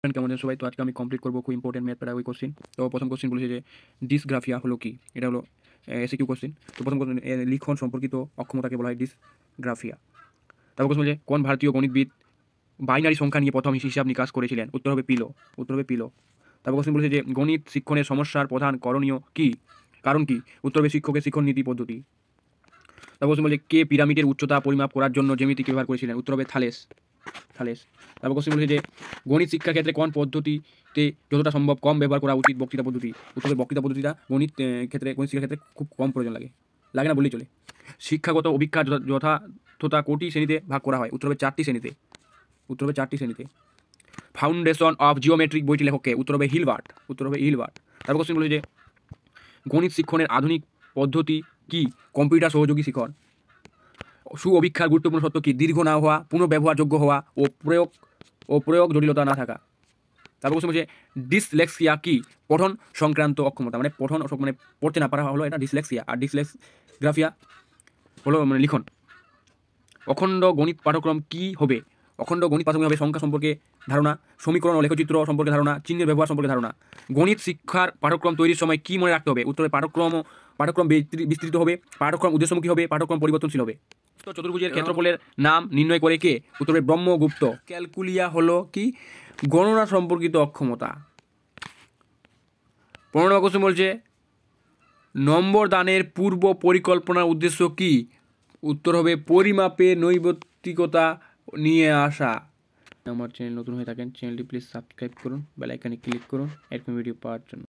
Friend কেমন আছেন সবাই? তো আজকে আমি কমপ্লিট করব খুব ইম্পর্টেন্ট ম্যাথ প্যারাগোই কোশ্চিন তো প্রথম কোশ্চিন বলেছে যে ডিসগ্রাফিয়া হলো কি? এটা হলো এসে কিউ কোশ্চিন তো প্রথম কোশ্চিন লিখন সম্পর্কিত অক্ষমতাকে বলা হয় ডিসগ্রাফিয়া তারপর কোশ্চিন বলছে, কোন ভারতীয় গণিতবিদ বাইনারি সংখ্যা নিয়ে প্রথম হিসাব নিকাশ করেছিলেন? উত্তর হবে পিলো, উত্তর হবে পিলো। তারপর কোশ্চিন বলেছে যে, গণিত শিক্ষণের সমস্যার প্রধান করণীয় কি? কারণ কি? উত্তর হবে শিক্ষকের শিক্ষণ নীতি পদ্ধতি। তারপর কোশ্চিন বলছে, কে পিরামিডের উচ্চতা পরিমাপ করার জন্য জ্যামিতিকে ব্যবহার করেছিলেন? উত্তর হবে থালেস। থালেস তারপর কোশ্চেন বলেছে যে, গণিত শিক্ষা ক্ষেত্রে কোন পদ্ধতিতে যতটা সম্ভব কম ব্যবহার করা উচিত বক্তৃতা পদ্ধতি? উত্তরে বক্তৃতা পদ্ধতিটা গণিত ক্ষেত্রে, গণিত শিক্ষার ক্ষেত্রে খুব কম প্রয়োজন লাগে। লাগে না বললেই চলে। শিক্ষাগত অভিজ্ঞা যথা- যথাযথতা কোটি শ্রেণীতে ভাগ করা হয়। উত্তর হবে চারটি শ্রেণীতে। উত্তর হবে চারটি শ্রেণীতে। ফাউন্ডেশন অফ জিওমেট্রিক বইটি লেখককে উত্তরবে হিলবার্ট উত্তর হবে হিলবার্ট তারপর কোশ্চেন বলেছে যে, গণিত শিক্ষণের আধুনিক পদ্ধতি কি? কম্পিউটার সহযোগী শিক্ষণ। সু অভিক্ষার গুরুত্বপূর্ণ সত্য কি? দীর্ঘ না হওয়া পুনঃব্যবহারযোগ্য হওয়া ও প্রয়োগ ও প্রয়োগ জটিলতা না থাকা। তারপর কোশ্চেন বলছে ডিসলেক্সিয়া কি? পঠন সংক্রান্ত অক্ষমতা মানে পঠন মানে পড়তে না পারা হলো এটা ডিসলেক্সিয়া। আর ডিসলেক্সগ্রাফিয়া হলো মানে লিখন। অখণ্ড গণিত পাঠ্যক্রম কি হবে? অখণ্ড গণিত পাঠ্যক্রম হবে? সংখ্যা সম্পর্কে ধারণা, সমীকরণ ও লেখচিত্র সম্পর্কে ধারণা, চিহ্নের ব্যবহার সম্পর্কে ধারণা। গণিত শিক্ষার পাঠ্যক্রম তৈরির সময় কি মনে রাখতে হবে? উত্তরে পাঠ্যক্রম পাঠ্যক্রম বিস্তৃ- বিস্তৃত হবে। পাঠ্যক্রম উদ্দেশ্যমুখী হবে? পাঠ্যক্রম পরিবর্তনশীল হবে। চতুর্ভুজের ক্ষেত্রফলের নাম নির্ণয় করে কে? উত্তরে ব্রহ্মগুপ্ত। ক্যালকুলিয়া হলো কি? গণনা সম্পর্কিত অক্ষমতা। পনেরো নম্বর কোশ্চেন বলছে নম্বর দানের পূর্ব পরিকল্পনার উদ্দেশ্য কি? উত্তর হবে পরিমাপে নৈবত্তিকতা নিয়ে আসা। আমার চ্যানেল নতুন হয়ে থাকেন চ্যানেলটি প্লিজ সাবস্ক্রাইব করুন বেল আইকনে ক্লিক করুন এরকম ভিডিও পাওয়ার জন্য।